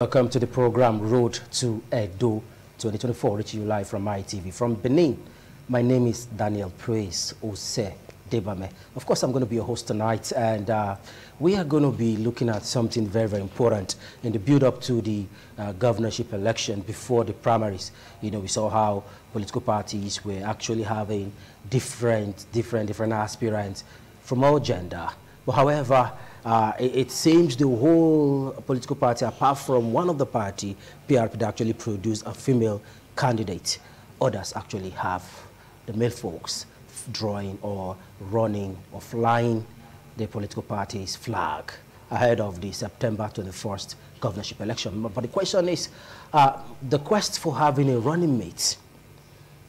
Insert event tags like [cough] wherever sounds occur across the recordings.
Welcome to the program Road to Edo 2024, reaching you live from ITV. From Benin, my name is Daniel Praise Ose Debame. Of course, I'm going to be your host tonight, and uh, we are going to be looking at something very, very important in the build-up to the uh, governorship election before the primaries. You know, we saw how political parties were actually having different, different, different aspirants from all gender. But however, uh, it, it, seems the whole political party, apart from one of the party, PRP, actually produced a female candidate. Others actually have the male folks drawing or running or flying the political party's flag ahead of the September 21st governorship election. But, but the question is, uh, the quest for having a running mate,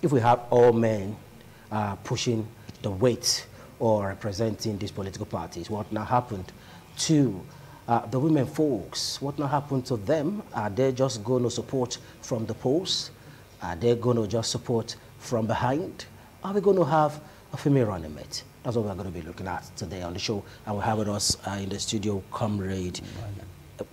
if we have all men uh, pushing the weight or representing these political parties, what now happened to uh, the women folks? What now happened to them? Are they just going to support from the polls? Are they going to just support from behind? Are we going to have a female running mate? That's what we're going to be looking at today on the show. And we have with us uh, in the studio, Comrade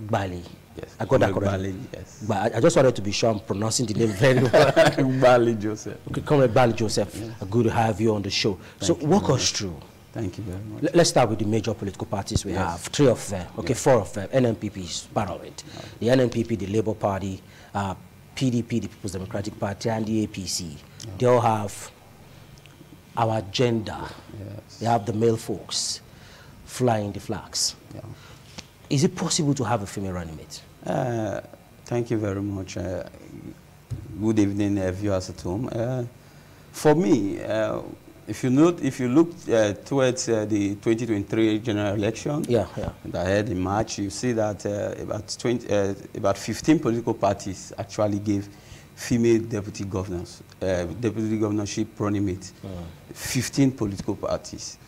Bali. Yes. I got that correct. Bali, yes. But I, I just wanted to be sure I'm pronouncing the name [laughs] very well. Bali Joseph. Okay, Comrade Bali Joseph, yes. good to have you on the show. Thank so walk us through. Thank you very much. Let's start with the major political parties we yes. have. Three of them, okay, yes. four of them. NNPP is part of it. Right. The NNPP, the Labour Party, uh, PDP, the People's Democratic Party, and the APC. Yeah. They all have our agenda. Yes. They have the male folks flying the flags. Yeah. Is it possible to have a female running mate? Uh, thank you very much. Uh, good evening, uh, viewers at home. Uh, for me, uh, if you note, if you look uh, towards uh, the 2023 general election, yeah, yeah. that had in March, you see that uh, about 20, uh, about 15 political parties actually gave female deputy governors, uh, deputy governorship running mate. 15 political parties,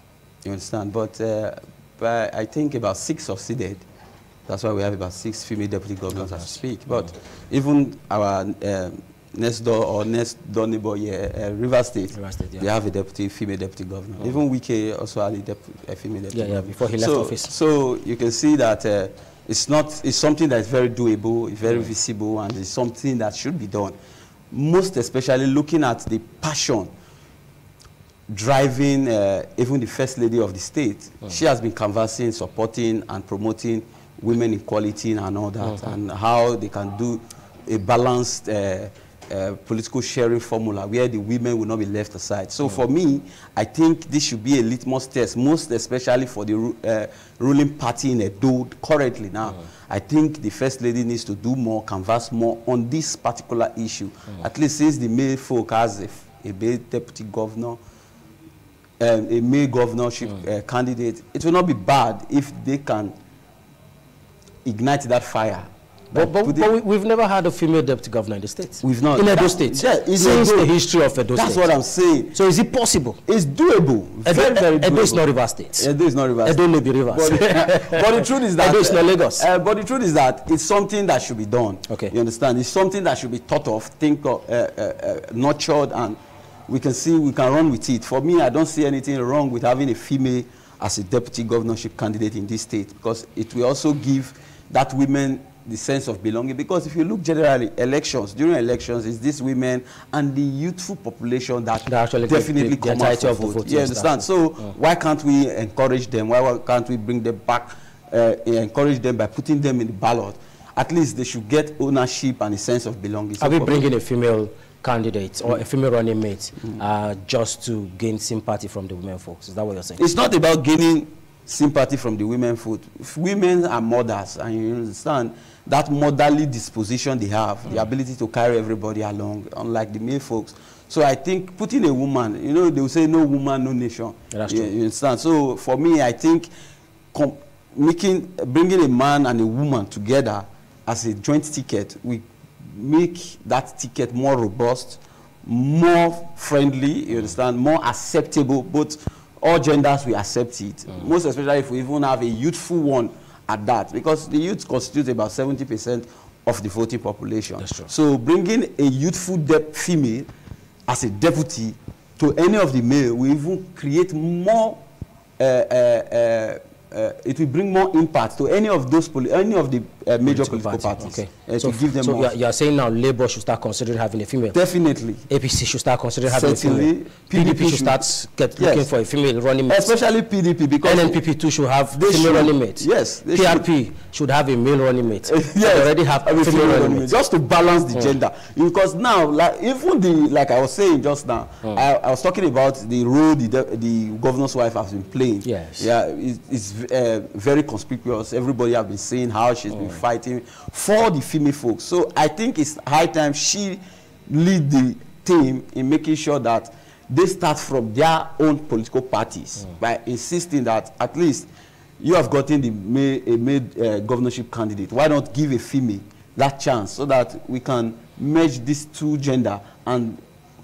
you understand? But, uh, but I think about six succeeded. That's why we have about six female deputy governors as we speak. But even our um, next door or next door neighbor here, uh, River State, River State yeah. they have a deputy, female deputy governor. Oh. Even Wike also had a, deputy, a female deputy yeah, governor. Yeah, before he left so, office. So you can see that uh, it's not, it's something that is very doable, very visible, and it's something that should be done. Most especially looking at the passion driving uh, even the first lady of the state. Oh. She has been canvassing, supporting, and promoting women equality and all that, mm -hmm. and how they can do a balanced uh, uh, political sharing formula where the women will not be left aside. So mm. for me, I think this should be a litmus test, most especially for the uh, ruling party in Edo currently now. Mm. I think the First Lady needs to do more, canvass more on this particular issue. Mm. At least since the male folk has a, a deputy governor, um, a male governorship uh, candidate, it will not be bad if they can ignite that fire but, but, but we, have never had a female deputy governor in the state. We've not. In Edo State. Yeah, Since the history of Edo That's State. what I'm saying. So is it possible? It's doable. Edo, very, very doable. Edo is not River State. Edo is not River State. Edo may be Rivers. But, but the truth is [laughs] that... Edo is not Lagos. Uh, but the truth is that it's something that should be done. Okay. You understand? It's something that should be thought of, think of, uh, uh, uh, nurtured, and we can see, we can run with it. For me, I don't see anything wrong with having a female as a deputy governorship candidate in this state because it will also give that women the sense of belonging because if you look generally elections during elections it's these women and the youthful population that, that actually definitely the, the come out for vote. vote. You understand? So yeah. why can't we encourage them? Why can't we bring them back, uh, encourage them by putting them in the ballot? At least they should get ownership and a sense of belonging. Are so we bringing a female candidate or mm. a female running mate mm. uh, just to gain sympathy from the women folks? Is that what you're saying? It's not about gaining sympathy from the women folk. Women are mothers, and you understand that motherly disposition they have, mm. the ability to carry everybody along, unlike the male folks. So I think putting a woman, you know, they will say no woman, no nation. That's you, true. you understand? So for me, I think making, bringing a man and a woman together as a joint ticket, we make that ticket more robust, more friendly, you understand, more acceptable, but all genders will accept it. Mm. Most especially if we even have a youthful one at that, because the youth constitutes about 70% of the voting population. That's true. So bringing a youthful female as a deputy to any of the male will even create more, uh, uh, uh, uh, it will bring more impact to any of those, any of the uh, major political, parties Okay. uh, so to give them so more. you're, you're saying now Labour should start considering having a female. Definitely. APC should start considering having Certainly. a female. PDP, PDP should should- start get Yes. looking for a female running mate. Especially PDP because NNPP too should have female should. running mate. Yes, PRP should. have a male running mate. [laughs] yes, They already have a a female running mate. just to balance the gender because now like even the like i was saying just now I, I was talking about the role the the governor's wife has been playing Yes. yeah it, it's uh, very conspicuous everybody have been seeing how she's been fighting for the female folks so i think it's high time she lead the team in making sure that they start from their own political parties by insisting that at least you have gotten the male, a male uh, governorship candidate. Why not give a female that chance so that we can merge these two gender? And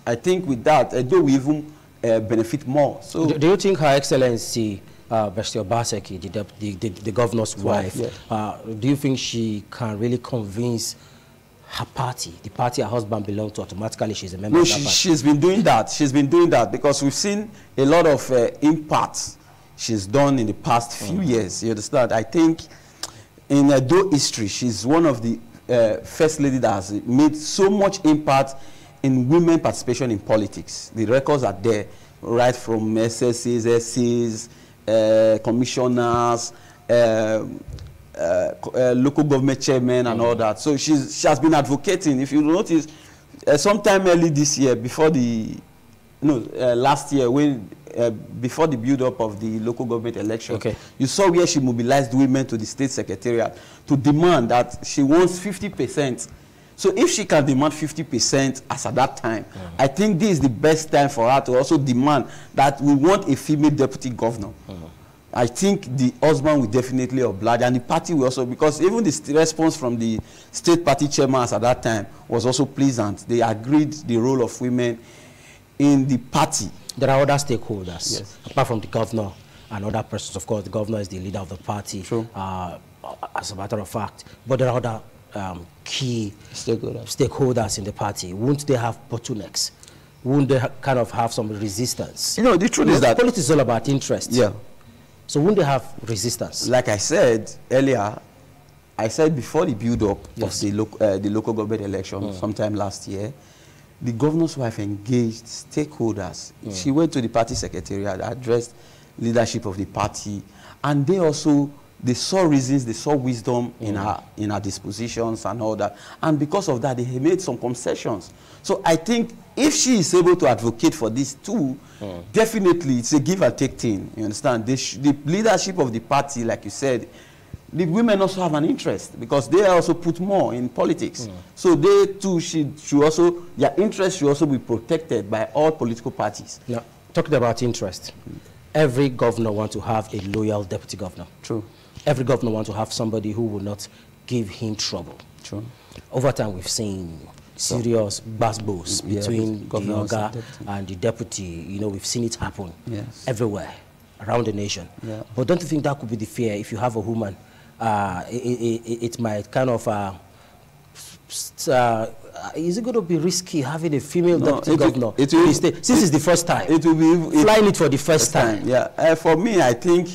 I think with that, uh, though we even uh, benefit more. So Do, do you think Her Excellency uh, Betsy Obaseki, the, the, the, the governor's wife, yeah. uh, do you think she can really convince her party, the party her husband belongs to, automatically she's a member no, of that she, party? she's been doing that. She's been doing that because we've seen a lot of uh, impacts she's done in the past few years. You understand? I think in Edo history, she's one of the uh, first lady that has made so much impact in women participation in politics. The records are there, right from SSCs, SCs, uh, commissioners, uh, co- uh, local government chairmen and all that. So she's, she has been advocating. If you notice, uh, sometime early this year, before the, no, uh, last year, when, uh, before the build-up of the local government election, Okay. you saw where she mobilized women to the state secretariat to demand that she wants 50%. So if she can demand 50% as at that time, I think this is the best time for her to also demand that we want a female deputy governor. I think the husband will definitely oblige and the party will also because even the response from the state party chairman at that time was also pleasant. They agreed the role of women in the party. There are other stakeholders, Yes. apart from the governor and other persons. Of course, the governor is the leader of the party, True. uh, as a matter of fact. But there are other um, key Stakeholders. stakeholders in the party. Won't they have bottlenecks? Won't they ha- kind of have some resistance? You know, the truth is that politics is all about interest. yeah, So won't they have resistance? like I said earlier, I said before the build-up Yes. of the, loc uh, the local government election sometime last year, the governor's wife engaged stakeholders. She went to the party secretariat, addressed leadership of the party, and they also they saw reasons, they saw wisdom in her in her dispositions and all that, and because of that, they made some concessions. So I think if she is able to advocate for this too, hmm. definitely it's a give and take thing. You understand? They the leadership of the party, like you said, the women also have an interest because they also put more in politics. Hmm. So they too should, should also, their interest should also be protected by all political parties. Now, talking about interest, every governor wants to have a loyal deputy governor. True. Every governor wants to have somebody who will not give him trouble. True. Over time, we've seen serious basbos Yeah, between the governors and the deputy. You know, we've seen it happen Yes. everywhere around the nation. Yeah. But don't you think that could be the fear if you have a woman? Uh, it, it, it, might kind of. Uh, uh, is it going to be risky having a female No, deputy it will- it will-? Since it's the first time. It will be it- flying it for the first time. Yeah. Uh, for me, I think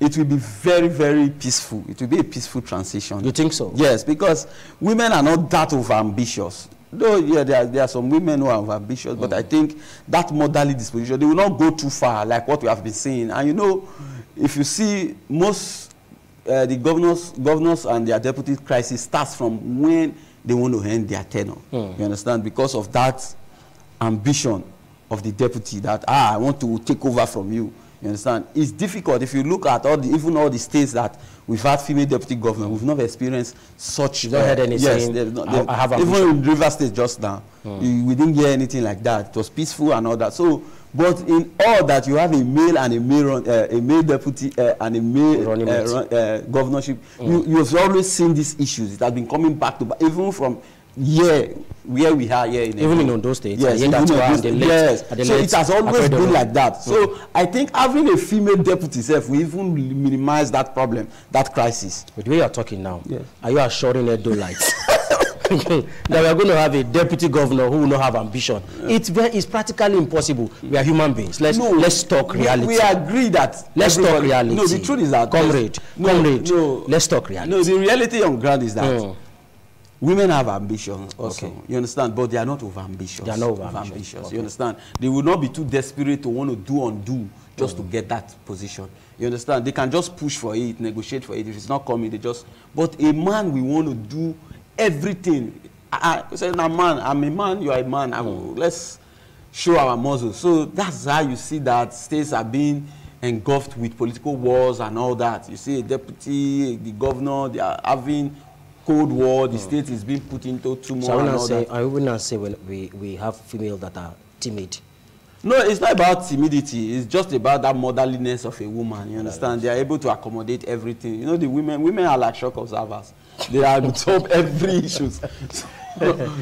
it will be very, very peaceful. It will be a peaceful transition. You think so? Yes, because women are not that over ambitious. Though, yeah, there are, there are some women who are ambitious, but I think that motherly disposition, they will not go too far, like what we have been seeing. And you know, if you see most uh, the governors, governors and their deputy crisis starts from when they want to end their tenure. You understand? Because of that ambition of the deputy that ah I want to take over from you. You understand? It's difficult if you look at all the even all the states that we've had female deputy governor, we've never experienced such. You've not heard any yes, not- "I- I have even ambition." in River State just now, you- we didn't hear anything like that. It was peaceful and all that. So, but in all that, you have a male and a male, run- uh, a male deputy uh, and a male Running uh, run- uh, governorship. You, you have always seen these issues. It has been coming back to even from here where we are here in Even Edo. in Ondo State, I Yes, hear even that in one, Ondo the yes. the So it has always been like that. So I think having a female deputy self will even minimize that problem, that crisis. But the way you're talking now, Yes. are you assuring Edo lights? [laughs] that we are going to have a deputy governor who will not have ambition. It's very, it's practically impossible. We are human beings. Let's let's talk reality. We, agree that. let's talk reality. No, the truth is that. comrade, no, comrade. No, let's talk reality. no, the reality on ground is that Mm. Women have ambitions also. Okay. You understand? But they are not over ambitious. They are not over-ambitious. Okay. You understand? They will not be too desperate to want to do undo just to get that position. You understand? They can just push for it, negotiate for it. If it's not coming, they just. But a man, we want to do everything. I, I say, "Nah, man, I'm a man. You are a man. I will, let's show our muscles. So that's how you see that states are being engulfed with political wars and all that. You see a deputy, the governor, they are having cold war. The state is being put into turmoil So I will not say, that. I will not say when we, we have females that are timid. No, it's not about timidity. It's just about that motherliness of a woman. You understand? They are able to accommodate everything. You know, the women, women are like shock observers. They absorb [laughs] every issue. So,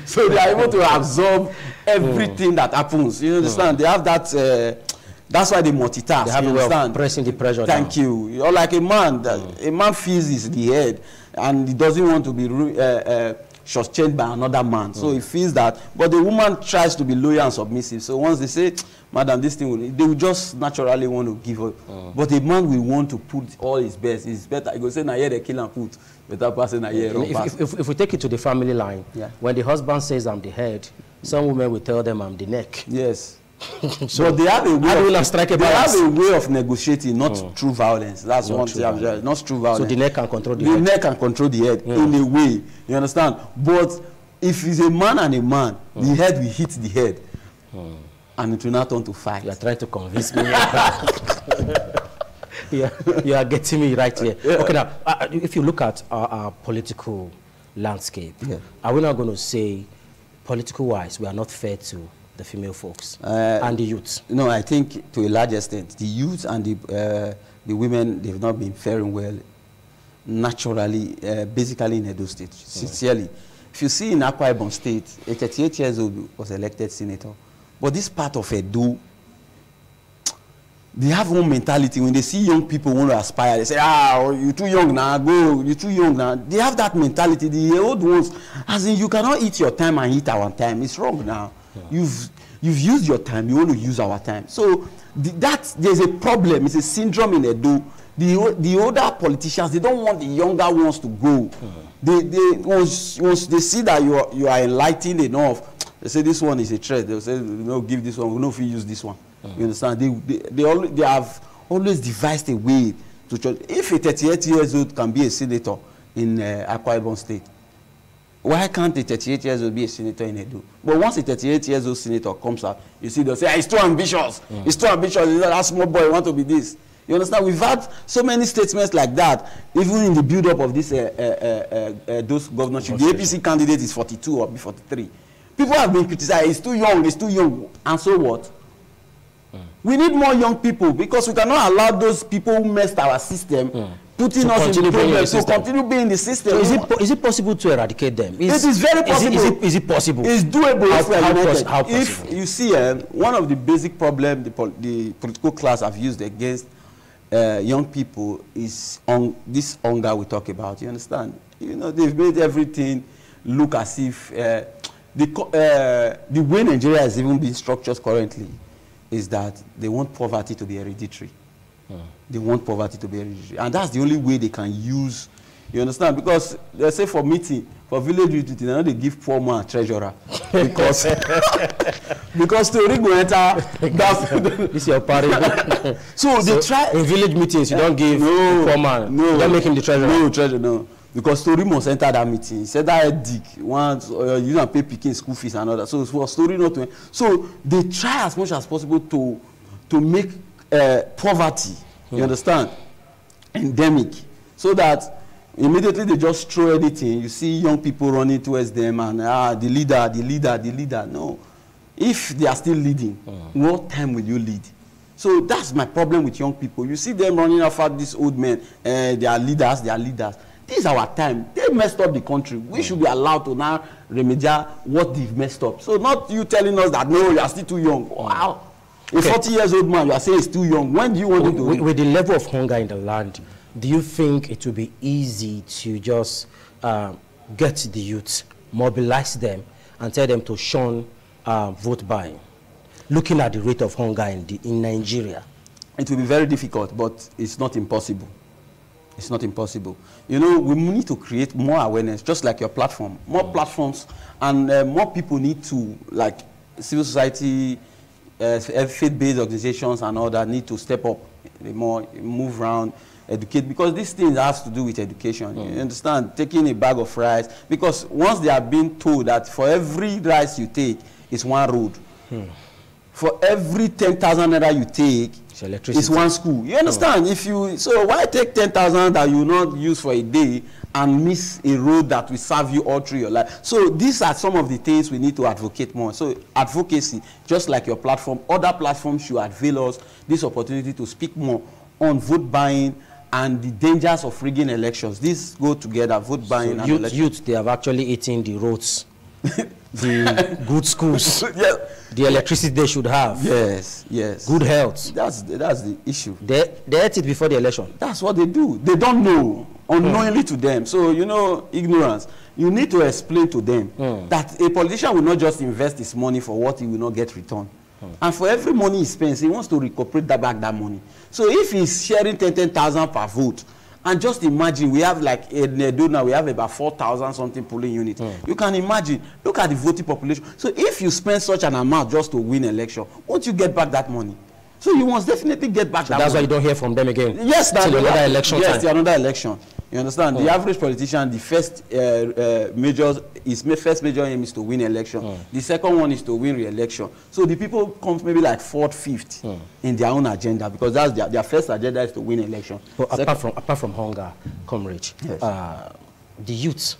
so they are able to absorb everything that happens. You understand? They have that. Uh, that's why they multitask. They have you understand? pressing the pressure Thank down. you. You're like a man. That, A man feels he's the head, and he doesn't want to be uh, uh, shortchanged by another man. So he feels that. But the woman tries to be loyal and submissive. So once they say, "Madam, this thing," will, they will just naturally want to give up. But a man will want to put all his best. It's better. He go say, "Na here they kill and put." Better person, na here run pass." if, if, if we take it to the family line, Yeah. when the husband says I'm the head, some women will tell them I'm the neck. Yes. [laughs] so they have a way. how do we of- strike a they have a way of negotiating, not through violence. That's Not one thing. Violence. Not through violence. So the neck can control the the head. neck can control the head in a way. You understand? But if it's a man and a man, the head will hit the head, and it will not turn to fight. You are trying to convince me. [laughs] yeah, you are getting me right here. Okay, now, uh, if you look at our, our political landscape, Yeah. are we not going to say, political-wise, we are not fair to the female folks Uh, and the youths? No, I think to a large extent, the youth and the, uh, the women, they've not been faring well naturally, uh, basically in Edo State, sincerely. If you see in Akwa Ibom State, a 38 years old was elected senator. But this part of Edo, they have one mentality when they see young people want to aspire they say ah oh, you too young now go you too young now they have that mentality the old ones as in you cannot eat your time and eat our time it's wrong now you've you've used your time you want to use our time. So the, that there's a problem it's a syndrome in edo. The the older politicians they don't want the younger ones to go. They they once once they see that you are you are enlightened enough they say this one is a threat. They say no give this one we no fit use this one. You understand? They they they, always, they have always devised a way to if a 38 years old can be a senator in uh, akwa ibom state why can't a 38 years old be a senator in edo? But once a 38 years old senator comes out you see they say ah he's too ambitious. He's too ambitious. He's not that small boy. He want to be this. You understand? We've had so many statements like that even in the build up of this uh, uh, uh, uh, those governorship the apc candidate is 42 or be 43 people have been criticized. He's too young. He's too young. And so what? We need more young people because we cannot allow those people who messed our system putting us in the problem to continue being in the system. So is it, it possible to eradicate them? it is very possible. Is it, is it, is it possible? It's doable How- if we are united. how if you see, um, one of the basic problems the, pol- the political class have used against uh, young people is on this hunger we talk about. You understand? You know, they've made everything look as if uh, the uh, the way Nigeria has even been structured currently is that they want poverty to be hereditary. They want poverty to be hereditary, and that's the only way they can use. You understand? Because they say for meeting, for village meeting, they know they give poor man treasurer because [laughs] because story go enter that. [laughs] This is your party. [laughs] so, they try. In village meetings, you don't give no, poor man. No, You don't make him the treasurer. No treasurer, no. Because story must enter that meeting. He said that head dick once uh, you don't pay pikin school fees and all that. So for story not to. So they try as much as possible to to make uh, poverty. You understand? Endemic, so that immediately they just throw anything. You see young people running towards them and ah the leader, the leader, the leader. No, if they are still leading, what time will you lead? So that's my problem with young people. You see them running after these old men. Uh, they are leaders. They are leaders. This is our time. They messed up the country. We should be allowed to now remediate what they've messed up. So not you telling us that no, you are still too young. Wow. A Okay. 40 years old man, you are saying he's too young. When do you want him to? with, with the level of hunger in the land, do you think it will be easy to just um, get the youth mobilize them and tell them to shun uh, vote buying, looking at the rate of hunger in, the, in Nigeria? It will be very difficult, but it's not impossible. It's not impossible. You know, we need to create more awareness, just like your platform. More mm. platforms, and uh, more people need to, like civil society, uh, faith-based organizations and all that need to step up more, move around, educate, because this thing has to do with education. Mm. You understand? Taking a bag of rice, because once they are being told that for every rice you take, it's one road. Mm. For every 10,000 naira you take, it's one school. You understand? Oh. If you so why take 10,000 that you not use for a day and miss a road that will serve you all through your life. So these are some of the things we need to advocate more. So advocacy, just like your platform, other platforms should avail us this opportunity to speak more on vote buying and the dangers of rigging elections. These go together, vote buying so and youth, elections. Youth, they have actually eaten the roads. [laughs] the good schools, [laughs] yeah. the electricity they should have. Yes, yes. Good health. That's that's the issue. They they ate it before the election. That's what they do. They don't know unknowingly mm. to them. So you know ignorance. You need to explain to them mm. that a politician will not just invest his money for what he will not get return. Mm. And for every money he spends, he wants to recuperate that back that money. So if he's sharing 10, 10,000 per vote, And just imagine, we have like in Edo now, we have about 4,000 something polling units. Mm. You can imagine, look at the voting population. So if you spend such an amount just to win election, won't you get back that money? So you must definitely get back so that that's money. why you don't hear from them again? Yes, that's another election yes, time. Yes, another election. You understand? Mm. The average politician, the first uh, uh, major, his first major aim is to win election. Mm. The second one is to win re-election. So the people come maybe like fourth, fifth mm. in their own agenda because that's their, their first agenda is to win election. But second, apart from apart from hunger, comrade, yes. uh, the youth,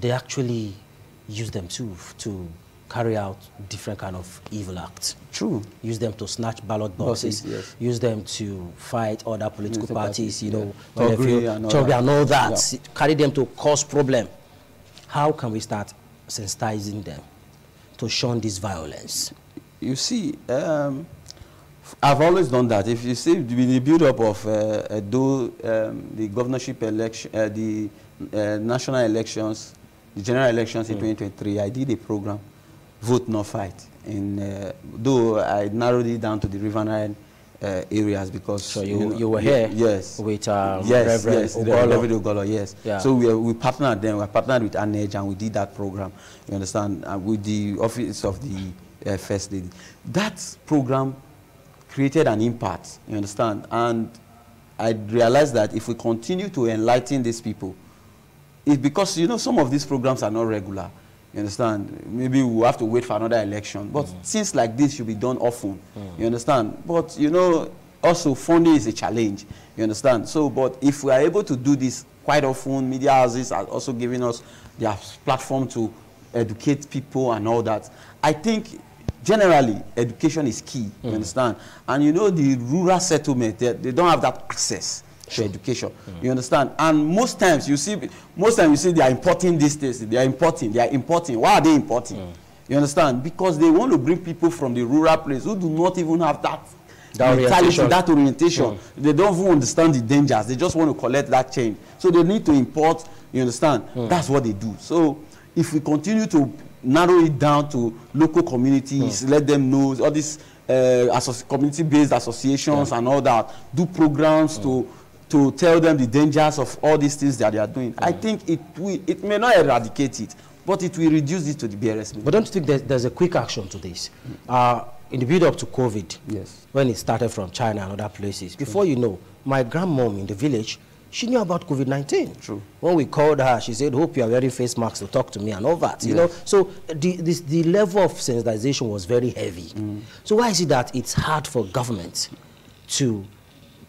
they actually use them too to carry out different kind of evil acts. True. Use them to snatch ballot boxes. boxes yes. Use them to fight other political parties, you know, yeah. and, all and all that. Yeah. Carry them to cause problem. How can we start sensitizing them to shun this violence? You see, um, I've always done that. If you see with the build-up of uh, Edo, um, the governorship election, uh, the uh, national elections, the general elections in mm. 2023, I did a program vote not fight. In, uh, though I narrowed it down to the riverine uh, areas because so you, you, know, you were here yes with um, yes Reverend yes Ogolo. Reverend Ogolo yes yeah. so we we partnered then we partnered with ANEJ and we did that program you understand uh, with the office of the uh, first lady that program created an impact you understand and I realized that if we continue to enlighten these people it's because you know some of these programs are not regular You understand? Maybe we'll have to wait for another election. But mm. things like this should be done often. Mm. You understand? But, you know, also funding is a challenge. You understand? So, but if we are able to do this quite often, media houses are also giving us their platform to educate people and all that. I think generally education is key. Mm. You understand? And you know the rural settlement, they, they don't have that access to education. Mm. You understand? And most times you see, most times you see they are importing these things. They are importing. They are importing. Why are they importing? Mm. You understand? Because they want to bring people from the rural place who do not even have that that orientation. that orientation. Mm. They don't even understand the dangers. They just want to collect that change. So they need to import. You understand? Mm. That's what they do. So if we continue to narrow it down to local communities, mm. let them know all these uh, community-based associations yeah. and all that, do programs mm to tell them the dangers of all these things that they are doing. Mm. I think it will, it may not eradicate it, but it will reduce it to the barest But don't you think there's, there's a quick action to this? Mm. Uh, in the build up to COVID, yes. when it started from China and other places, before you know, my grandmom in the village, she knew about COVID-19. True. When we called her, she said, hope you are wearing face masks to talk to me and all that, yes. you know. So the, this, the level of sensitization was very heavy. Mm. So why is it that it's hard for government to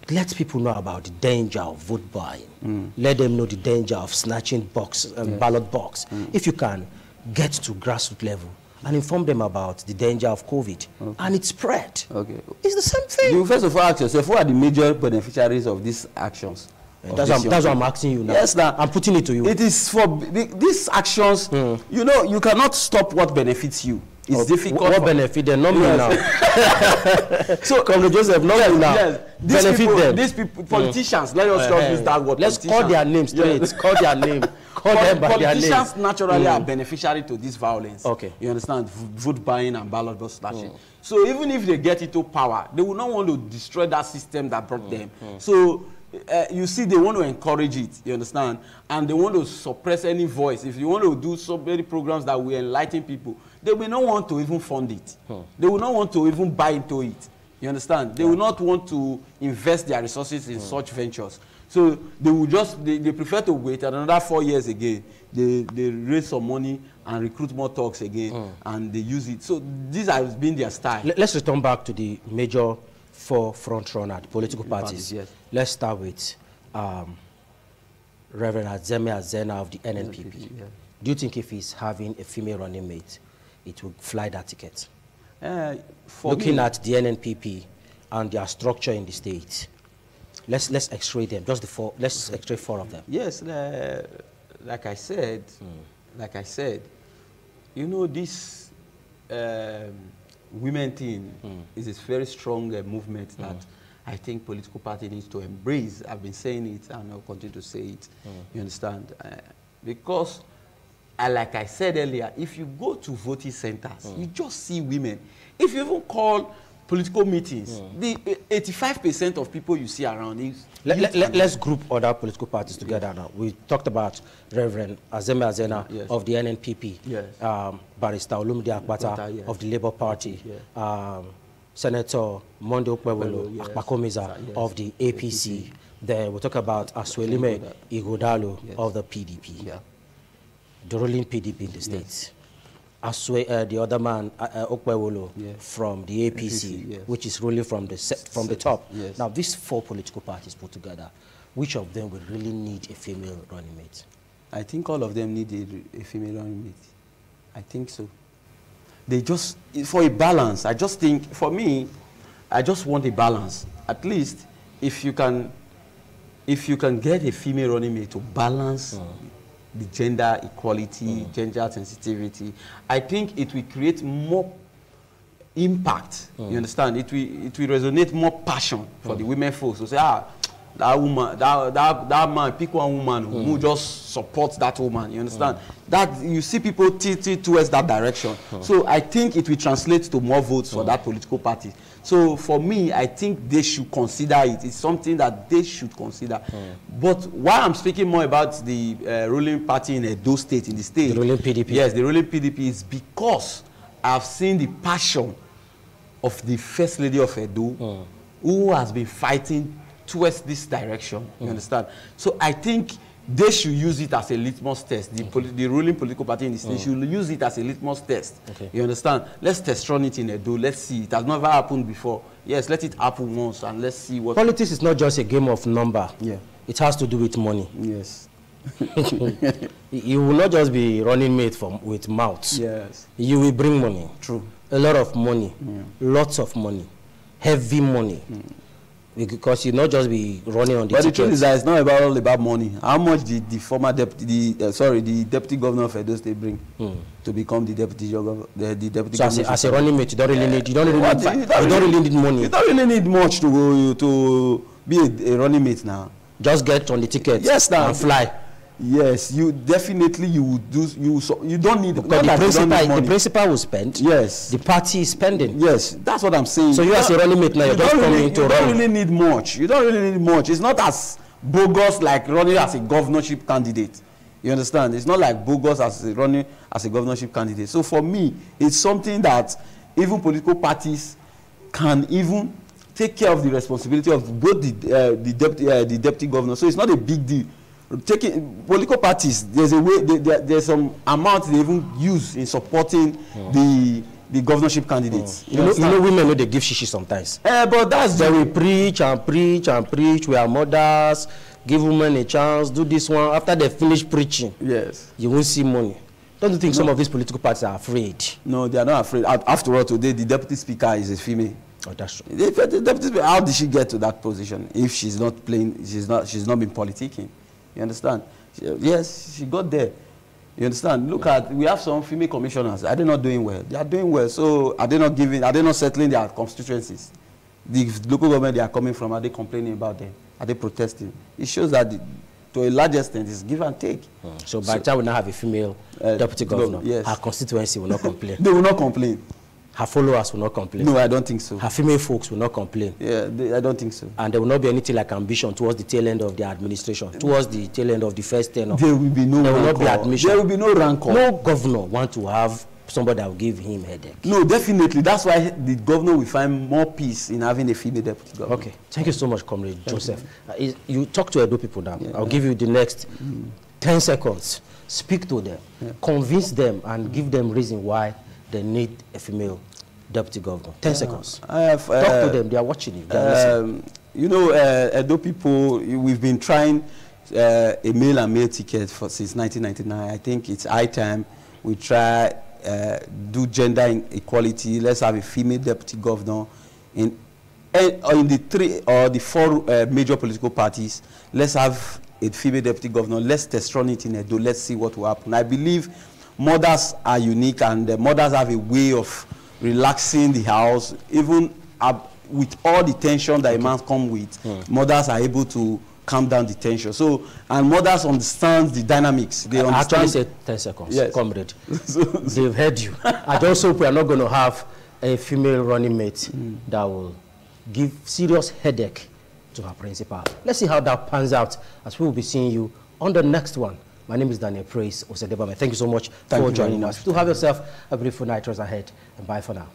let people know about the danger of vote buying. Mm. Let them know the danger of snatching box, um, yes. ballot box. Mm. If you can, get to grassroots level and inform them about the danger of COVID. Okay. And it's spread. Okay. It's the same thing. You first of all ask yourself, who are the major beneficiaries of these actions? That's, what, that's what I'm asking you now. Yes, now. I'm putting it to you. It is for these actions, mm. you know, you cannot stop what benefits you. It's oh, difficult. What benefit them? Not yes. now. [laughs] so, Comrade Joseph, not yes, now. Yes. These benefit people, them. These people, politicians, mm. let us not uh, use that word. Let's call their names straight. Yes. call their name. [laughs] Call them by their politicians names. naturally are beneficiary to this violence. Okay. You understand? Vote buying and ballot box slashing. So even if they get into power, they will not want to destroy that system that brought them. So uh, you see, they want to encourage it. You understand? And they want to suppress any voice. If you want to do so many programs that will enlighten people, they will not want to even fund it. They will not want to even buy into it. You understand? They will not want to invest their resources in such ventures. So they will just they, they prefer to wait another four years again. They they raise some money and recruit more talks again, and they use it. So this has been their style. Le- Let's return back to the major four front runner, the political Parties, parties. yes. Let's start with um, Reverend Azemhe Azena of the NNPP. yeah. Do you think if he's having a female running mate, it will fly that ticket? Uh, Looking me, at the NNPP and their structure in the state, let's let's X-ray them. Just the four. Let's X-ray four of them. yes, uh, like I said, like I said, you know this um, women thing is a very strong uh, movement that I think political party needs to embrace. I've been saying it and I'll continue to say it. You understand? Uh, because, uh, like I said earlier, if you go to voting centers, you just see women. If you even call political meetings, the 85% of people you see around is Let, let, and- us group other political parties together now. We talked about Reverend Azemhe Azena Yes. of the NNPP, Yes. um, Barrister Olumide Akpata, yes. of the Labour Party, Yes. um, Senator Monday Okpebholo Okpebholo, yes. Akpakomiza Yes. of the APC. Then we'll talk about Aswelime Ighodalo Yes. of the PDP, Yeah. The ruling PDP in the States. Asue, uh, the other man, uh, uh, Okpebholo, from the APC, APC, yes. which is ruling from the se- from the top. yes. Now, these four political parties put together, which of them would really need a female running mate? I think all of them need a, a female running mate. I think so. They just, for a balance, I just think, for me, I just want a balance. At least, if you can, if you can get a female running mate to balance the gender equality, gender sensitivity, I think it will create more impact. You understand? It will, it will resonate more passion for the women folks to say, ah, that woman, that, that, that man, pick one woman who just supports that woman. You understand? That you see people tilting towards that direction. So I think it will translate to more votes for that political party. So for me, I think they should consider it. It's something that they should consider. But why I'm speaking more about the uh, ruling party in Edo State, in the state, The ruling PDP. yes, the ruling PDP is because I've seen the passion of the first lady of Edo, who has been fighting towards this direction. You understand? So I think they should use it as a litmus test. The, poli- the ruling political party in the state should use it as a litmus test. Okay. You understand? Let's test run it in Edo. Let's see. It has never happened before. Yes, let it happen once and let's see what. Politics is not just a game of number. Yeah. It has to do with money. yes. [laughs] you will not just be running mate from, with mouths. Yes. You will bring money. True. A lot of money. Lots of money. Heavy money. Because you not just be running on the But the ticket. truth is that it's not about all about money. How much did the former deputy, the, uh, sorry, the deputy governor of Edo State bring to become the deputy governor? The, the deputy so as governor a, as a running mate, you don't really need. You don't really What? need. You You don't don't really- need money. You don't really need much to go to be a, a running mate now. Just get on the ticket. Yes, now. and fly. Yes, you definitely you would do you so you don't need Because the you principal, the principal will spend. Yes. The party is spending. Yes, that's what I'm saying. So you as a running mate now, you're you just don't coming really, to You run. don't really need much. You don't really need much. It's not as bogus like running as a governorship candidate. You understand? It's not like bogus as a running as a governorship candidate. So for me, it's something that even political parties can even take care of the responsibility of both the uh, the deputy uh, the deputy governor. So it's not a big deal. Taking political parties, there's a way there, there's some amount they even use in supporting the the governorship candidates. You know, you know, women know they give shishi sometimes. Eh, but that's They the will preach and preach and preach. We are mothers. Give women a chance. Do this one. After they finish preaching, yes. you won't see money. Don't you think some of these political parties are afraid? No, they are not afraid. After all, today the deputy speaker is a female. Oh, that's true. The, the deputy speaker, how did she get to that position if she's not playing? She's not. She's not been politicking. You understand? She- yes, she got there. You understand? Look at we have some female commissioners. Are they not doing well? They are doing well. So are they not giving? Are they not settling their constituencies? The local government they are coming from, are they complaining about them? Are they protesting? It shows that the, to a large extent, it's give and take. So by the time we now have a female Uh, deputy gov- governor, yes. her constituency will not complain. [laughs] They will not complain. Her followers will not complain. No, I don't think so. Her female folks will not complain. Yeah, they, I don't think so. And there will not be anything like ambition towards the tail end of the administration, towards the tail end of the first tenure. There will be no There will not be admission. There will be no rancor. No governor want to have somebody that will give him headache. No, definitely. That's why the governor will find more peace in having a female deputy governor. Okay, thank you so much, Comrade Joseph. Uh, you talk to Edo people now. Yeah. I'll give you the next 10 seconds. Speak to them, convince them, and give them reason why they need a female deputy governor. 10 seconds. I have, Talk uh, to them. They are watching you. Are. Um, you know, uh, Edo people, we've been trying uh, a male and male ticket for, since 1999. I think it's high time we try uh, do gender equality. Let's have a female deputy governor in, eh, in the three or the four uh, major political parties. Let's have a female deputy governor. Let's test run it in Edo. Let's see what will happen. I believe mothers are unique and uh, mothers have a way of relaxing the house, even with all the tension that a man come with, mothers are able to calm down the tension. So, and mothers understand the dynamics. They I actually understand. said 10 seconds, Yes. comrade. [laughs] They've heard you. I just hope we are not going to have a female running mate that will give serious headache to her principal. Let's see how that pans out as we will be seeing you on the next one. My name is Daniel Praise Osedebame. Thank you so much Thank for joining us. Do have yourself a beautiful night ahead and bye for now.